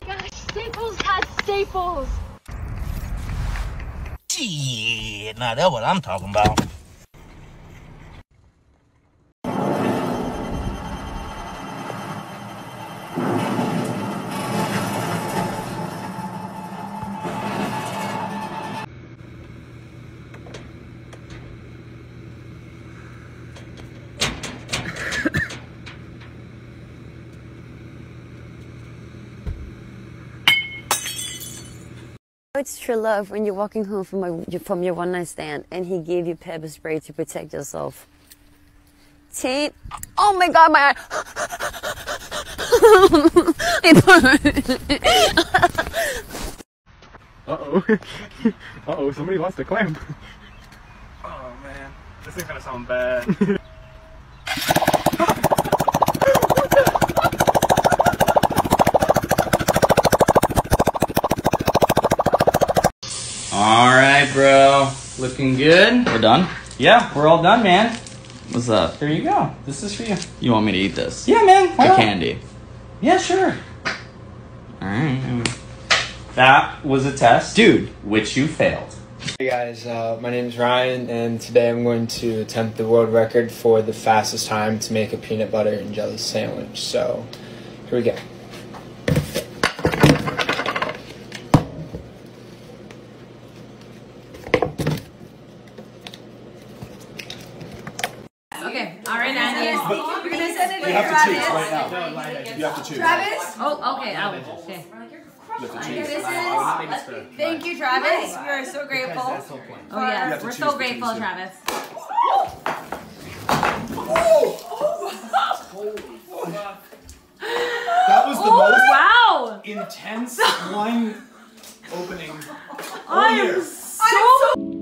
Gosh, Staples has Staples. Shit, now that's what I'm talking about. It's true love when you're walking home from, a, from your one night stand and he gave you pepper spray to protect yourself. Teen, oh my god, my eye. it Uh oh. uh oh, somebody lost a clamp. Oh man, this is gonna sound bad. Looking good. We're done? Yeah, we're all done, man. What's up? Here you go. This is for you. You want me to eat this? Yeah, man. Why The not? candy. Yeah, sure. Alright. That was a test, Dude, which you failed. Hey guys, uh, my name is Ryan, and today I'm going to attempt the world record for the fastest time to make a peanut butter and jelly sandwich. So, here we go. Okay, all right, Andy. You're gonna send it to Travis. You have to choose. Travis? Oh, okay, I will. Okay. This is, thank you, Travis. We are so grateful. Oh, yeah, we're so grateful, Travis. That was the Oh, most wow. intense wine opening. I am so.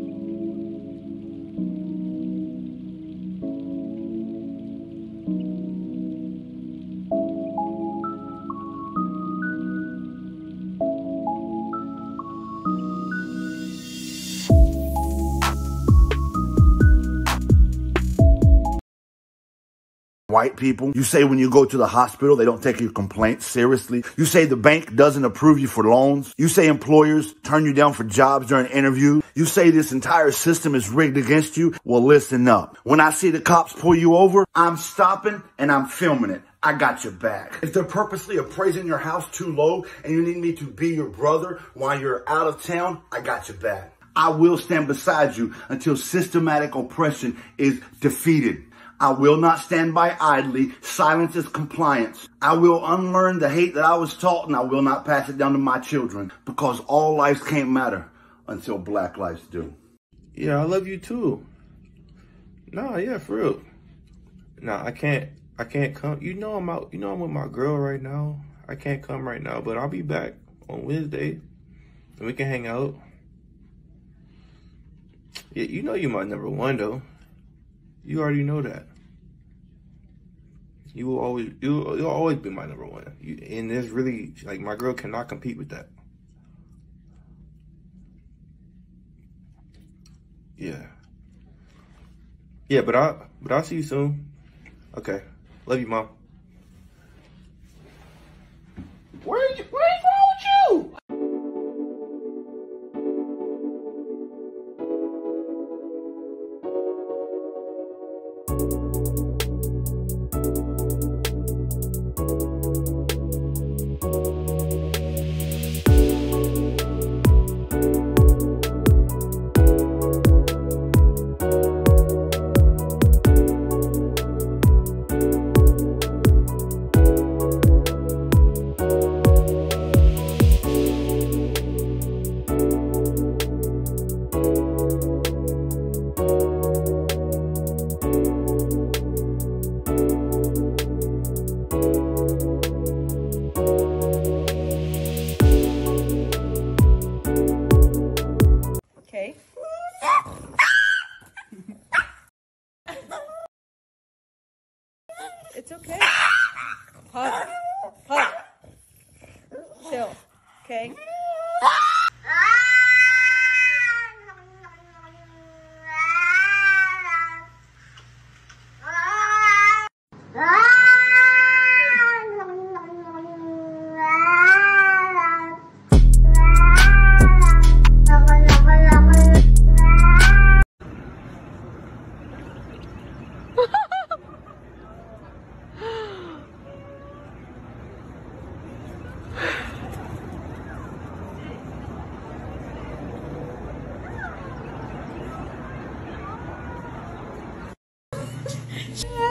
White people, you say when you go to the hospital, they don't take your complaints seriously. You say the bank doesn't approve you for loans. You say employers turn you down for jobs during interviews. You say this entire system is rigged against you. Well, listen up. When I see the cops pull you over, I'm stopping and I'm filming it. I got your back. If they're purposely appraising your house too low and you need me to be your brother while you're out of town, I got your back. I will stand beside you until systematic oppression is defeated. I will not stand by idly. Silence is compliance. I will unlearn the hate that I was taught and I will not pass it down to my children because all lives can't matter until black lives do. Yeah, I love you too. Nah, yeah, for real. Nah, I can't. I can't come. You know I'm out. You know I'm with my girl right now. I can't come right now, but I'll be back on Wednesday, and we can hang out. Yeah, you know you're my number one though. You already know that. You will always you you'll always be my number one. You, and there's really like my girl cannot compete with that. Yeah. Yeah, but I but I'll see you soon. Okay. Love you, mom. Where are you It's okay. Hug. Hug. Chill. Okay. Gotcha!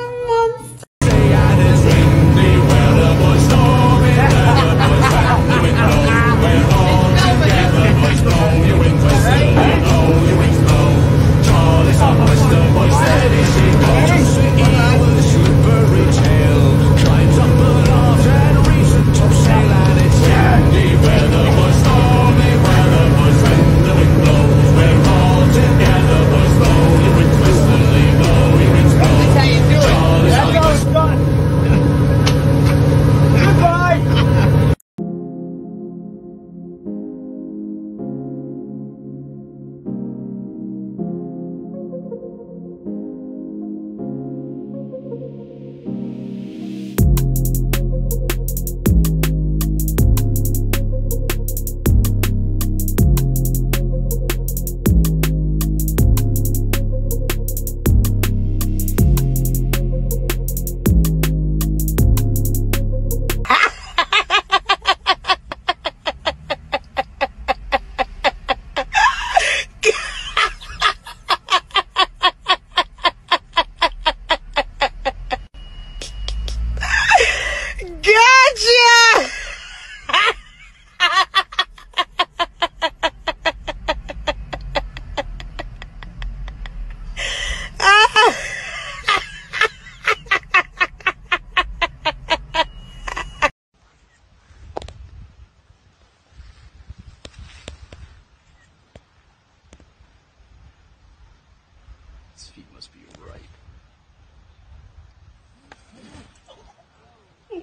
Feet must be right.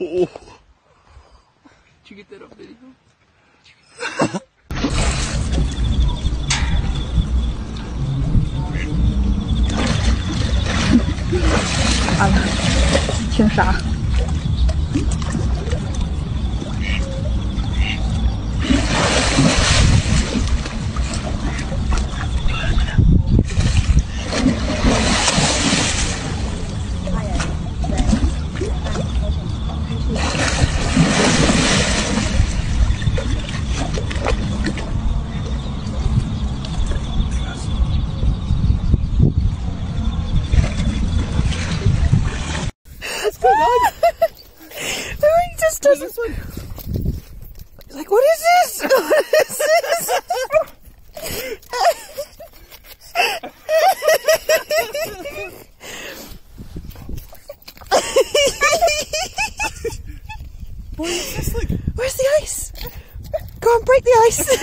Oh. Did you get that on video? Ah, 听啥？What's going on? He just does this one. He's like, what is this? What is this? Where's the ice? Go and break the ice.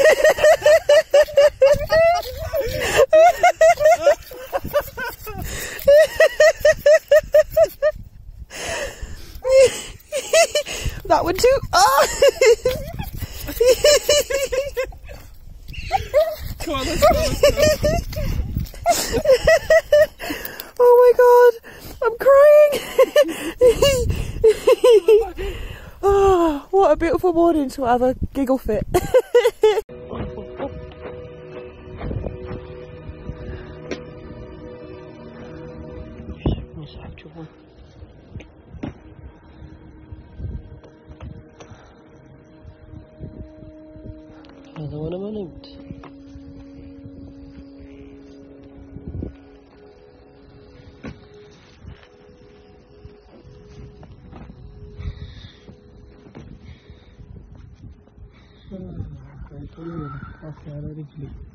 that one too. Oh. Come on, let's go, let's go. oh my god, I'm crying. oh, what a beautiful morning to have a giggle fit. Another one of my. Thank you.